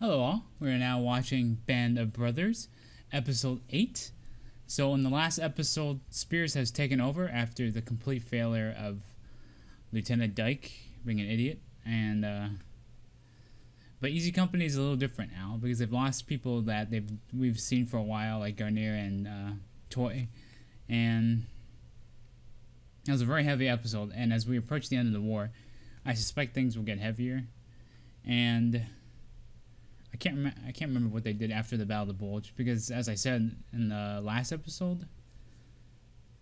Hello, all. We're now watching Band of Brothers, episode 8. So, in the last episode, Speirs has taken over after the complete failure of Lieutenant Dike being an idiot. And, uh, but Easy Company is a little different now because they've lost people that they've we've seen for a while, like Guarnere and uh, Toye. And it was a very heavy episode. And as we approach the end of the war, I suspect things will get heavier. And I can't rem- I can't remember what they did after the Battle of the Bulge because, as I said in the last episode,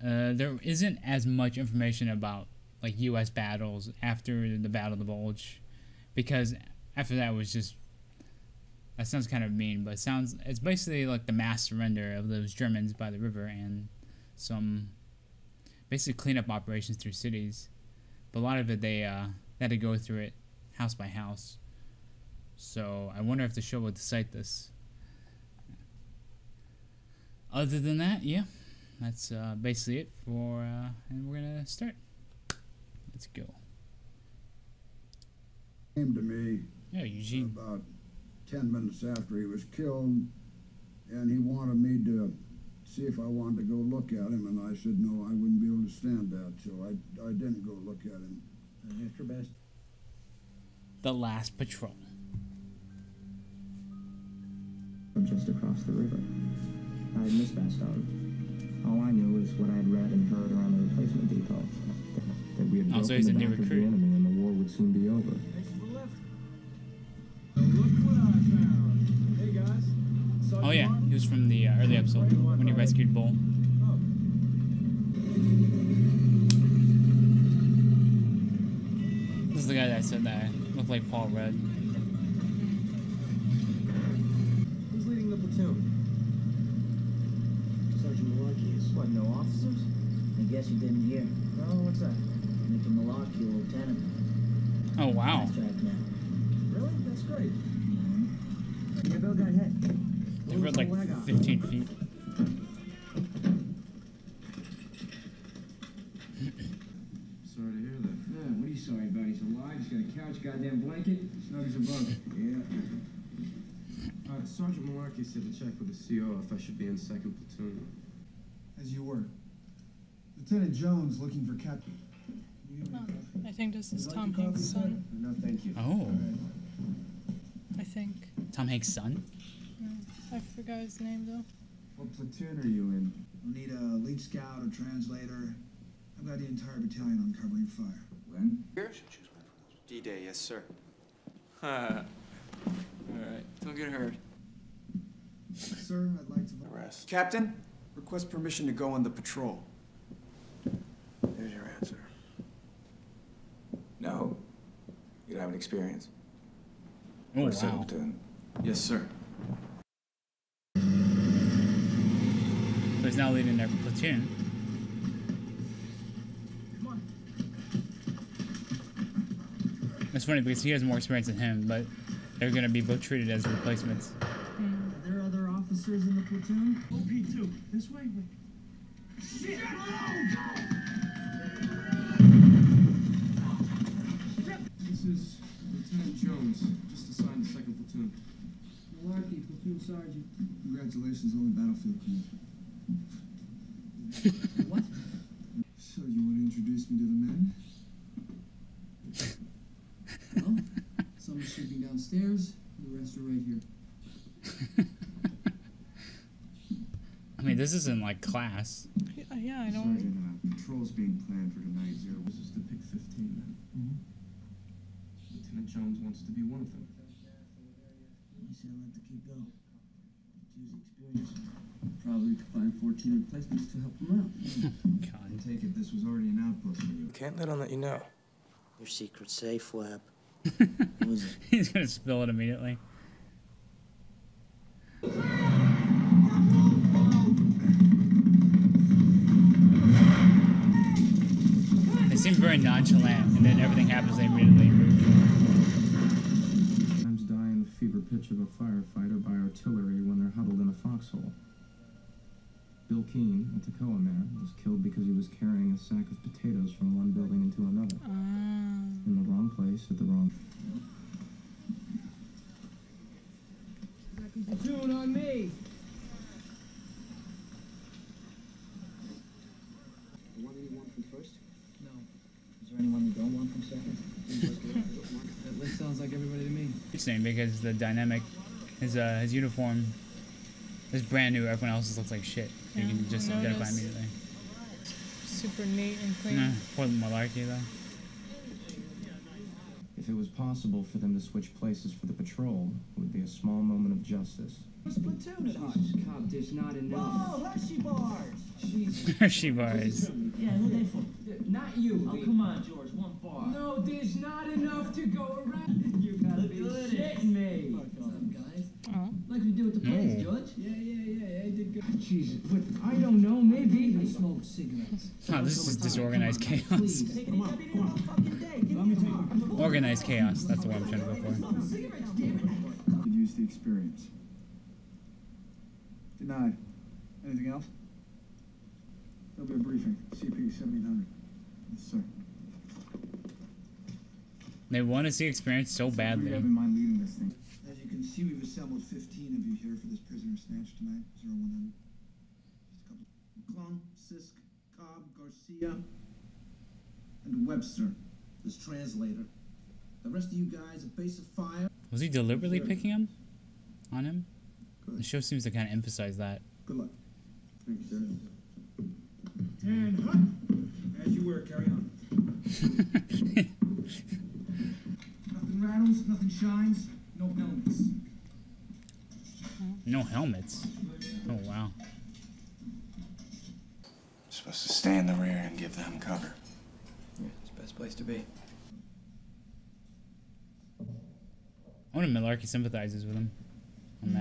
uh, there isn't as much information about like U.S. battles after the Battle of the Bulge, because after that was just that sounds kind of mean, but it sounds it's basically like the mass surrender of those Germans by the river and some basically cleanup operations through cities. But a lot of it they uh, they had to go through it house by house. So I wonder if the show will decide this. Other than that, yeah, that's uh, basically it for, uh, and we're gonna start. Let's go. came to me Yeah, Eugene. about 10 minutes after he was killed, and he wanted me to see if I wanted to go look at him, and I said no, I wouldn't be able to stand that, so I, I didn't go look at him. After best. The Last Patrol. Just across the river. I had missed Bastogne. All I knew was what I had read and heard around the replacement depot. That, we had Oh, broken so the back of the enemy and the war would soon be over. Oh yeah, he was from the uh, early episode when he rescued Bull. This is the guy that said that looked like Paul Rudd. Who's leading the platoon? Sergeant Malarkey is. What, no officers? I guess you didn't hear. Oh, what's that? Mickey Malarkey, lieutenant. Oh wow. Fast track now. Really? That's great. Mhm. Your bill got hit. They rode like 15 feet. Sorry to hear that. Yeah, what are you sorry about? He's alive, he's got a couch, goddamn blanket, snug as a bug. Yeah. Uh, Sergeant Malarkey said to check with the CO if I should be in second platoon. As you were. Lieutenant Jones looking for Captain. Oh, I think this is Would Tom like Hanks' son. No, thank you. Oh, I think. Tom Hanks' son. I forgot his name though. What platoon are you in? We'll need a lead scout, a translator. I've got the entire battalion on covering fire. When? D-Day, yes, sir. Alright, don't get hurt. Sir, I'd like to. Arrest. Captain, request permission to go on the patrol. There's your answer. No. You don't have an experience. Oh Or wow. platoon. Yes, sir. So he's now leading their platoon. It's funny because he has more experience than him, but they're gonna be both treated as replacements. Are there other officers in the platoon? OP2. This way. Shit! This is Lieutenant Jones, just assigned to second platoon. Malarkey, platoon sergeant. Congratulations on the battlefield crew. What? So you want to introduce me to the men? well, some are sleeping downstairs. The rest are right here. I mean, this isn't like class. Yeah, yeah I don't. Sergeant, uh, patrol's being planned for tonight, Zero. This is the Pick 15 then. Mm-hmm. Lieutenant Jones wants to be one of them. I said let the kid go. Use experience. Probably to find 14 replacements to help him out. God. I take it this was already an outpost for you. Can't let on that you know. Your secret safe, Webb. What was it? He's gonna spill it immediately. They seem very nonchalant, and then everything happens. They immediately move. Sometimes die in the fever pitch of a firefighter by artillery when they're huddled in a foxhole. Bill Kiehn, a Toccoa man, was killed because he was carrying a sack of potatoes from one building into another. 'Cause, uh, In the wrong place at the wrong. Ah. Hey! You want anyone from first? No. Is there anyone you don't want from second? That list sounds like everybody to me. Interesting because the dynamic, his uh, his uniform is brand new. Everyone else's looks like shit. You can just I identify immediately. Super neat and clean. Nah, poor malarkey though. If it was possible for them to switch places for the patrol, it would be a small moment of justice. Platoon at. Cop, there's not enough. Oh, Hershey bars! Hershey bars. Yeah, who they for? Not you. Oh, come on, George, one bar. No, there's not enough to go around. You gotta be Good. shitting me. What's up, guys? Oh. Like we do with the plays, No. George. Yeah, yeah, yeah, I did good. Jesus, but I don't know, maybe. I smoke cigarettes. Oh, this is disorganized chaos. Please. Take it. Come on, fucking day. Give me a bar. Organized chaos. That's the word I'm trying to go for. Cigarettes. Could use the experience. Denied. Anything else? There'll be a briefing. CP 1700. Yes, sir. They want to see experience so Who do have badly. in mind leading this thing? As you can see, we've assembled 15 of you here for this prisoner snatch tonight. 0100. Just a couple. McClung, Sisk, Cobb, Garcia, and Webster, this translator. The rest of you guys, a base of fire. Was he deliberately picking him? On him? Good. The show seems to kind of emphasize that. Good luck. Sir. And hut. As you were, carry on. Nothing rattles, nothing shines, no helmets. no helmets. Oh wow. Supposed to stay in the rear and give them cover. Yeah, it's the best place to be. I wonder if Malarkey sympathizes with him on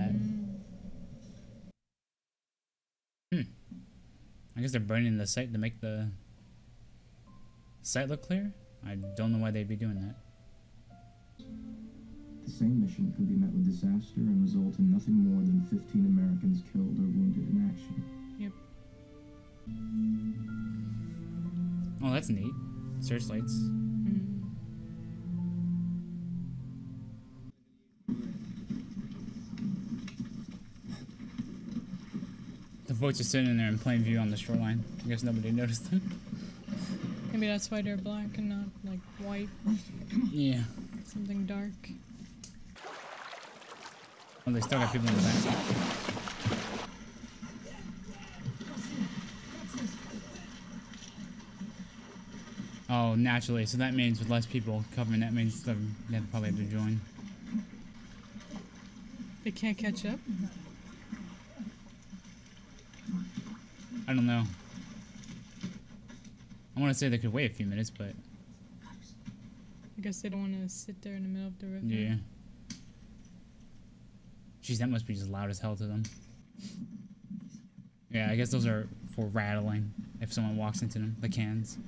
that. Hmm. I guess they're burning the site to make the site look clear. I don't know why they'd be doing that. The same mission could be met with disaster and result in nothing more than 15 Americans killed or wounded in action. Yep. Oh, that's neat. Searchlights. Mm. The boats are sitting there in plain view on the shoreline. I guess nobody noticed them. Maybe that's why they're black and not like white. Yeah. Something dark. Oh, they still got people in the back. Oh, naturally. So that means with less people covering, that means the, they probably have to join. They can't catch up. I don't know. I want to say they could wait a few minutes, but I guess they don't want to sit there in the middle of the river. yeah. Jeez, that must be just loud as hell to them. Yeah, I guess those are for rattling if someone walks into them, the cans.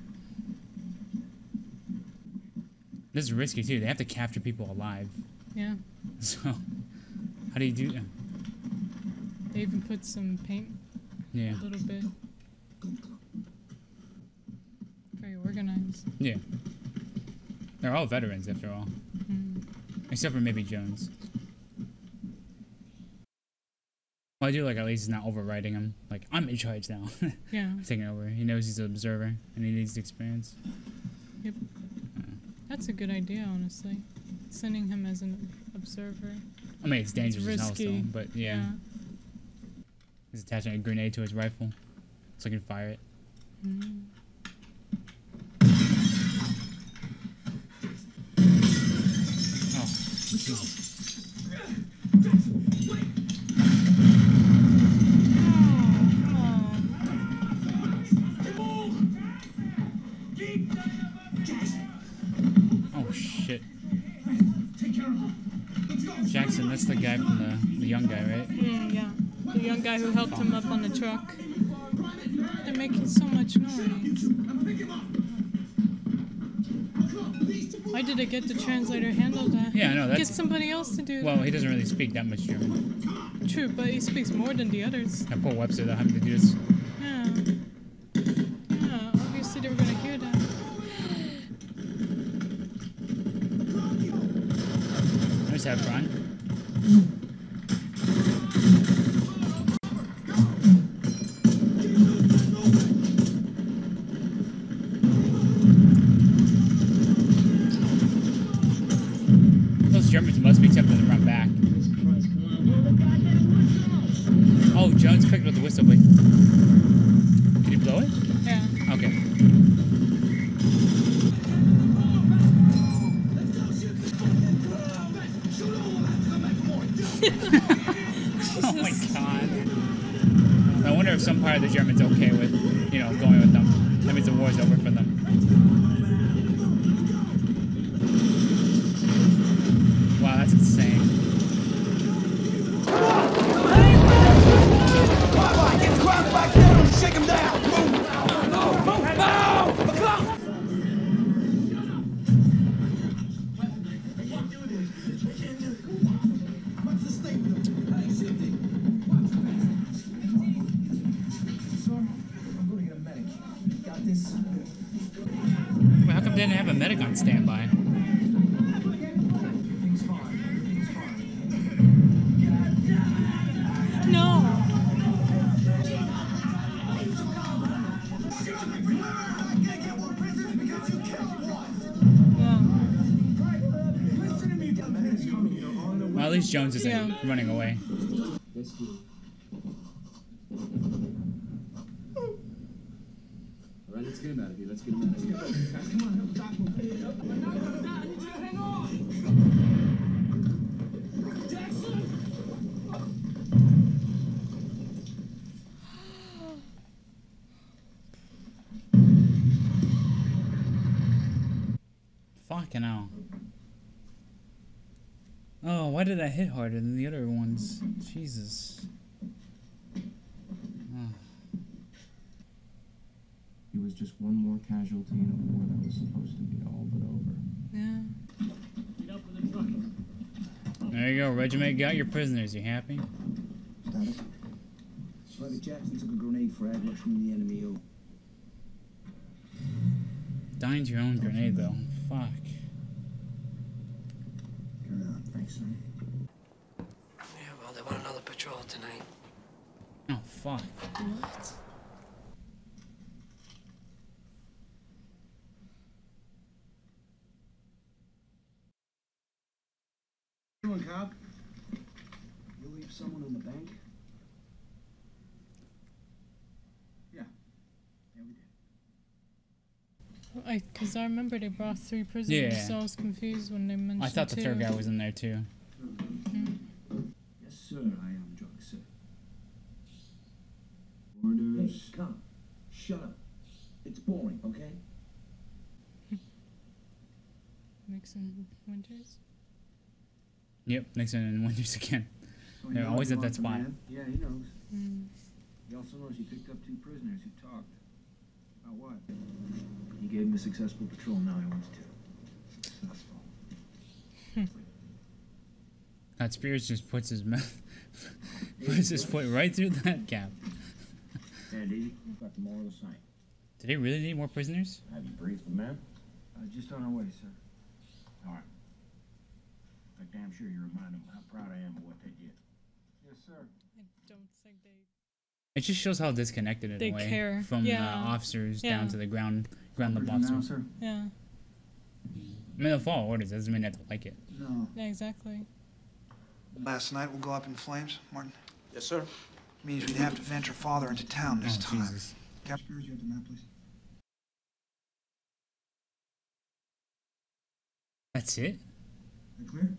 This is risky too. They have to capture people alive. Yeah. So, how do you do that? They even put some paint Yeah. a little bit. Very organized. Yeah. They're all veterans after all. Mm. Except for maybe Jones. Well, I do like at least he's not overriding him. Like, I'm in charge now. Yeah. Taking over. He knows he's an observer and he needs the experience. Yep. That's a good idea, honestly. Sending him as an observer. I mean, it's dangerous as hell risky. still, but yeah. He's attaching a grenade to his rifle so he can fire it. Mm. Oh. Oh, guy from the, the young guy, right? Mm, yeah. The young guy who helped him up on the truck. They're making so much noise. Why did it get the translator handle that? Yeah, I know, Get somebody else to do it. Well, that. he doesn't really speak that much German. True, but he speaks more than the others. That poor Webster, having to do this. Yeah. Yeah, obviously they were gonna hear that. There's Heffron. Didn't have a medic on standby? No. Well, at least Jones isn't Yeah. running away. Fucking hell. Oh, why did I hit harder than the other ones? Jesus. Ah. Oh. He was just one more casualty in a war that was supposed to be all but over. Yeah. There you go, Regiment got your prisoners. You happy? Status. Private Jackson took a grenade frag rush from the enemy. Oh, Dying to your own grenade, though. Fuck. carry on. Thanks, son. Yeah, well, they want another patrol tonight. Oh, fuck. What? doing, cop? You leave someone in the bank? Yeah. Yeah, we did. I, cause I remember they brought three prisoners, Yeah. so I was confused when they mentioned I thought the third two. guy was in there, too. Yes, sir, I am drunk, sir. Hey, come. Shut up. It's boring, okay? Nixon Winters. Yep, Nixon and Winters again. So They're always at that spot. man. Yeah, he knows. Mm. He also knows he picked up two prisoners who talked. About what? He gave him a successful patrol, now he wants two. Successful. God, Speirs just puts his mouth, puts his foot right through that gap. And easy. Got them all the same. Did he really need more prisoners? Have you briefed the man? Uh, just on our way, sir. All right. I'm damn sure you remind them how proud I am of what they did. Yes, sir. I don't think they. It just shows how disconnected in They a way care. from Yeah. the officers Yeah. down to the ground ground level Prisoners now, officers. sir? Yeah. I mean, they'll follow orders. Doesn't mean they have to like it. No. Yeah, exactly. Last night will go up in flames, Martin. Yes, sir. Means we'd have to venture farther into town this Oh, time. Jesus. Cap- Speirs, you have the map, please. That's it? They clear?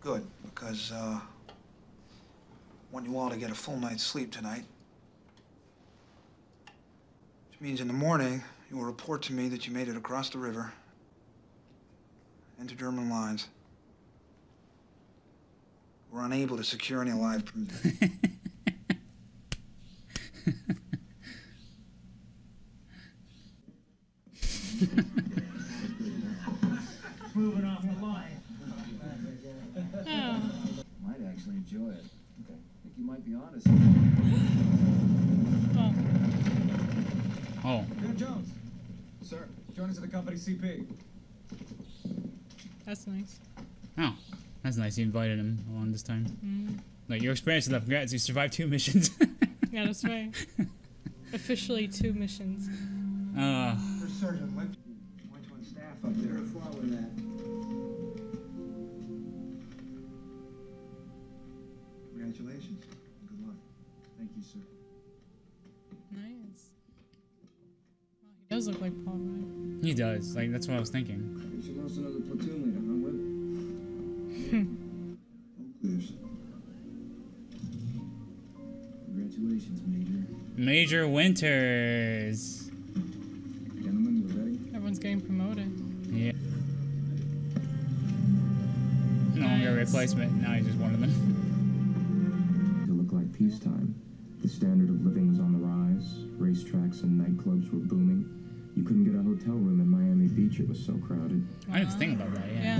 Good, because uh, want you all to get a full night's sleep tonight. Which means in the morning you will report to me that you made it across the river into German lines. We're unable to secure any live prisoners. Moving off the line. Oh. Might actually enjoy it. Okay. I think you might be honest. Oh. Oh, Lieutenant Jones. Sir, join us at the company CP. That's nice. oh, that's nice. You invited him along this time. Mm. Like your experience experienced enough. Congrats, you survived two missions. Yeah, that's right. Officially two missions. uh, First Sergeant Lynch went to staff up there. far with that. Thank you. Nice. Well, he does look like Paul Rudd. He does. Like that's what I was thinking. You should lost another platoon leader, huh, Whip? Please. Congratulations, Major. Major Winters. Gentlemen, we're ready. Everyone's getting promoted. Yeah. No longer a Nice. replacement. Now he's just one of them. To look like peacetime. The standard of living was on the rise. Racetracks and nightclubs were booming. You couldn't get a hotel room in Miami Beach, it was so crowded. I didn't think about that. Yeah. Yeah.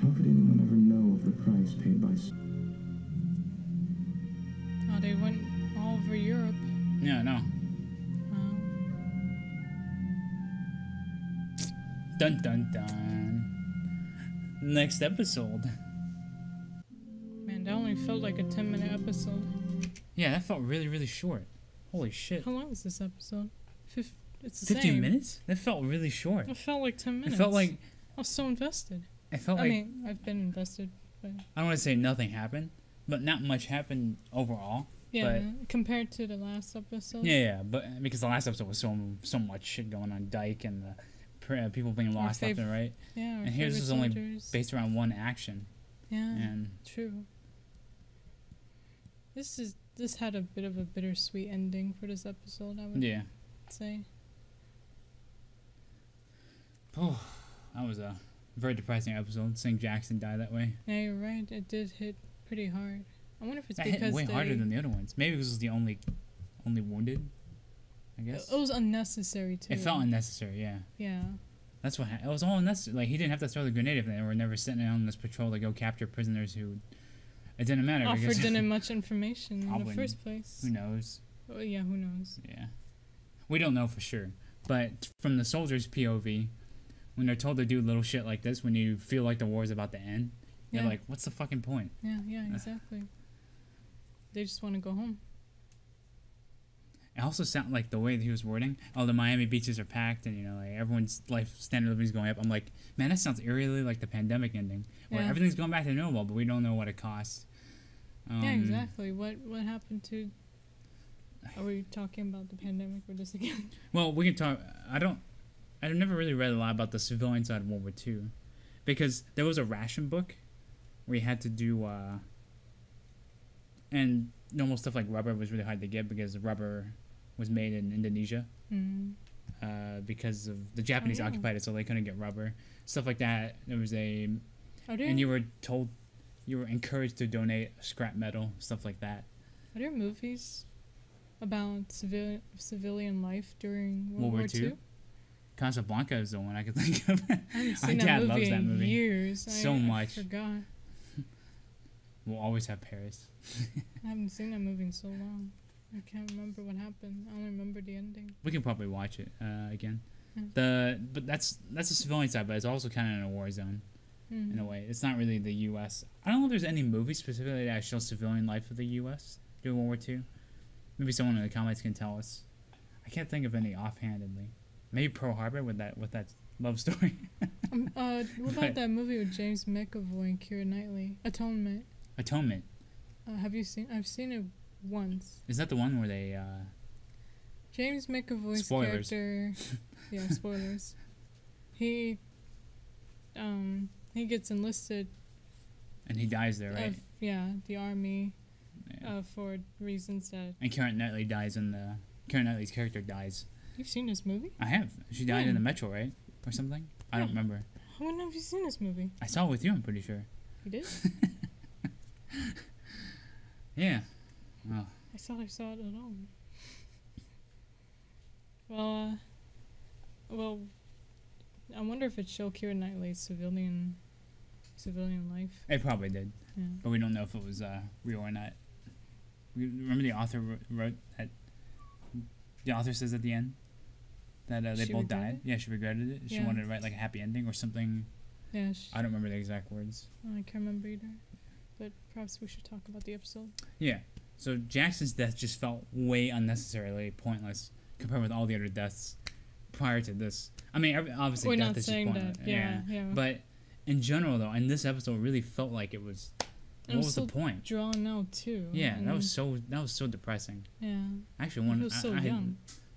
How could anyone ever know of the price paid by s- Oh, they went all over Europe. Yeah. No. Dun dun dun. Next episode. Only felt like a 10 minute episode. Yeah, that felt really really short. Holy shit. How long is this episode? Fif- it's the 15 same. minutes? That felt really short. It felt like 10 minutes. It felt like I was so invested. it felt I like mean, I've been invested, but I don't want to say nothing happened, but not much happened overall. yeah, compared to the last episode. Yeah, yeah, but because the last episode was so so much shit going on, Dyke and the uh, people being lost left and right. Yeah, our and here's is only soldiers. based around one action. Yeah, And true. This is this had a bit of a bittersweet ending for this episode. I would yeah, say. oh, that was a very depressing episode. Seeing Jackson die that way. Yeah, you're right. It did hit pretty hard. I wonder if it's That hit because way they, harder than the other ones. Maybe because it was the only only wounded. I guess it was unnecessary too. it felt unnecessary. Yeah. Yeah. That's what ha- it was all unnecessary. Like he didn't have to throw the grenade if they were never sitting on this patrol to go capture prisoners who. It didn't matter Offered didn't much information in the first place. who knows. Oh yeah, who knows? Yeah, we don't know for sure. But from the soldiers' POV, when they're told to do little shit like this, when you feel like the war is about to end, you're like, "What's the fucking point?" Yeah, yeah, exactly. They just want to go home. It also sounded like the way that he was wording, "Oh, the Miami beaches are packed, and you know, like everyone's life standard of living is going up." I'm like, man, that sounds eerily like the pandemic ending, where Yeah. everything's going back to normal, but we don't know what it costs. Um, yeah, exactly. What what happened to? Are we talking about the pandemic or this again? Well, we can talk. I don't. I've never really read a lot about the civilian side of World War II, because there was a ration book where you had to do, uh, and normal stuff like rubber was really hard to get because rubber was made in Indonesia. Mm. Uh, because of the Japanese yeah. occupied it, so they couldn't get rubber. Stuff like that. There was a, there and you were told, you were encouraged to donate scrap metal, stuff like that. are there movies about civilian civilian life during World, World War War II? II? Casablanca is the one I could think of. I haven't My dad movie loves that movie. years. So I, much. I forgot. We'll always have Paris. I haven't seen that movie in so long. I can't remember what happened. I only remember the ending. We can probably watch it uh, again. Yeah. The but that's that's the civilian side, but it's also kind of in a war zone in a Mhm. way. It's not really the U.S. I don't know if there's any movie specifically that shows civilian life of the U.S. during World War II. Maybe someone in the comments can tell us. I can't think of any offhandedly. Maybe Pearl Harbor with that with that love story. Um, uh, what But- about that movie with James McAvoy and Keira Knightley? Atonement. Atonement. Uh, have you seen? I've seen it once. Is that the one where they? Uh, James McAvoy's Spoilers. character. yeah, spoilers. He. Um, he gets enlisted. and he dies there, right? Of, yeah, the army. Yeah. Uh, for reasons that and Karen Knightley dies in the. Karen Knightley's character dies. you've seen this movie. I have. She died in the metro, right, or something. I don't Yeah. remember. When have you seen this movie? I saw it with you. I'm pretty sure. You did? Yeah. Oh. I thought I saw it alone. Well, uh, well, I wonder if it showed Keira Knightley's civilian, civilian life. It probably did, Yeah. but we don't know if it was uh, real or not. We, remember the author wrote, wrote that. The author says at the end that uh, they She both died. it? Yeah, she regretted it. She Yeah. wanted to write like a happy ending or something. Yeah, sh- I don't remember the exact words. I can't remember either. But perhaps we should talk about the episode. Yeah. So Jackson's death just felt way unnecessarily pointless compared with all the other deaths prior to this. I mean, obviously, We're death not is saying just one of that, it, yeah, yeah. But in general, though, in this episode, really felt like it was. It What was the so point? Drawn out too. Yeah, that was so that was so depressing. Yeah. Actually, one was I, so I, had- young.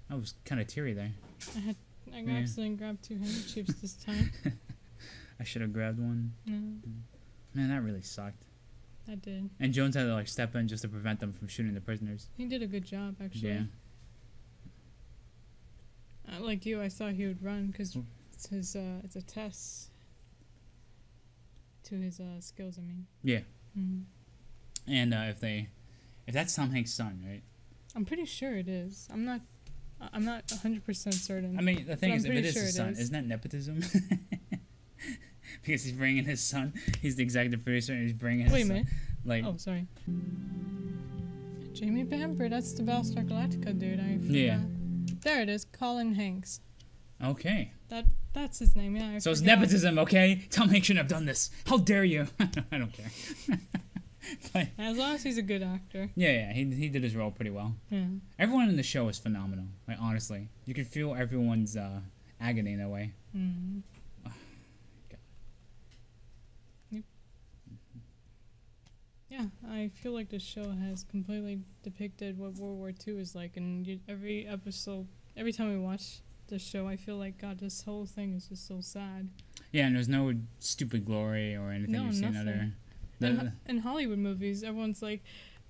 I was kind of teary there. I had I Yeah. accidentally grabbed two handkerchiefs this time. I should have grabbed one. No, Man, that really sucked. I did. And Jones had to like step in just to prevent them from shooting the prisoners. He did a good job actually. Yeah. Uh, like you, I saw he would run because it's his. Uh, it's a test to his uh, skills. I mean, Yeah. Mhm. And uh, if they, if that's Tom Hanks' son, right? I'm pretty sure it is. I'm not. I'm not 100 percent certain. I mean, the thing is, if it pretty sure his son, is. isn't that nepotism? because he's bringing his son. He's the executive producer, and he's bringing. His Wait a son. minute. Like, oh, sorry. Jamie Bamber. That's the Battlestar Galactica dude. I forgot. Yeah. There it is. Colin Hanks. okay. That that's his name. Yeah. I So it's nepotism, okay? Tom Hanks shouldn't have done this. How dare you? I don't care. but, As long as he's a good actor. yeah, yeah, he, he did his role pretty well. Yeah. Everyone in the show is phenomenal. Like honestly, you could feel everyone's uh, agony in a way. Mm. Yeah, I feel like the show has completely depicted what World War II is like, and you, every episode, every time we watch the show, I feel like God, this whole thing is just so sad. Yeah, and there's no stupid glory or anything No, you've seen nothing. other. In, The, Ho- in Hollywood movies, everyone's like,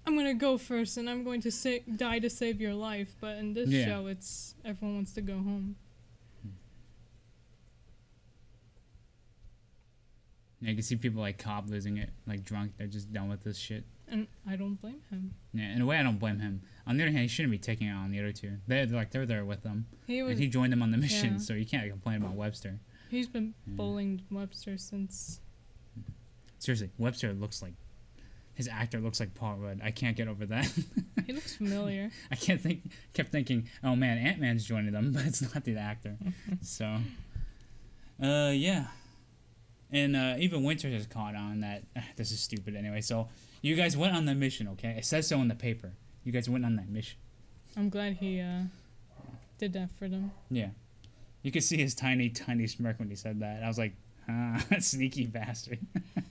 "I'm gonna go first, and I'm going to sa- die to save your life," but in this Yeah. show, it's everyone wants to go home. Yeah, you can see people like Cobb losing it, like drunk. They're just done with this shit. And I don't blame him. Yeah, in a way, I don't blame him. On the other hand, he shouldn't be taking it on the other two. They're they're, like they're there with them, He and was- he joined them on the mission, yeah. so you can't complain about Webster. He's been Yeah. bullying Webster since Seriously, Webster looks like his actor looks like Paul Rudd. I can't get over that. he looks familiar. I can't think. Kept thinking, oh man, Ant Man's joining them, but it's not the actor. so, uh, yeah. And uh, even Winters has caught on that this is stupid anyway. So you guys went on the mission, okay? It says so in the paper. You guys went on that mission. I'm glad he uh, did that for them. Yeah. You could see his tiny, tiny smirk when he said that. I was like, ah, sneaky bastard.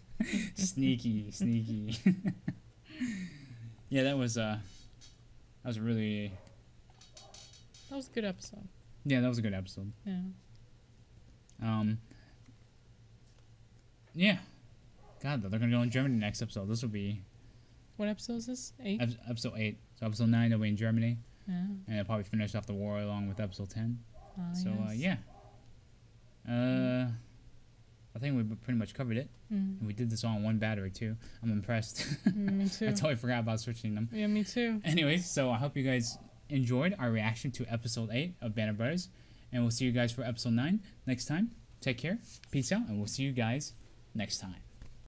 sneaky, sneaky. yeah, that was uh, that was really That was a good episode. yeah, that was a good episode. Yeah. Um. Yeah. God, they're gonna go in Germany next episode. This will be What episode is this? Eight. ep- episode eight. So episode nine, they'll be in Germany, Yeah. and they'll probably finish off the war along with episode ten. Ah, so uh, yeah. Uh, I think we pretty much covered it. Mm. And we did this all on one battery too. I'm impressed. Me too. I totally forgot about switching them. Yeah, me too. Anyways, so I hope you guys enjoyed our reaction to episode 8 of Band of Brothers. And we'll see you guys for episode 9 next time. Take care. Peace out. And we'll see you guys next time.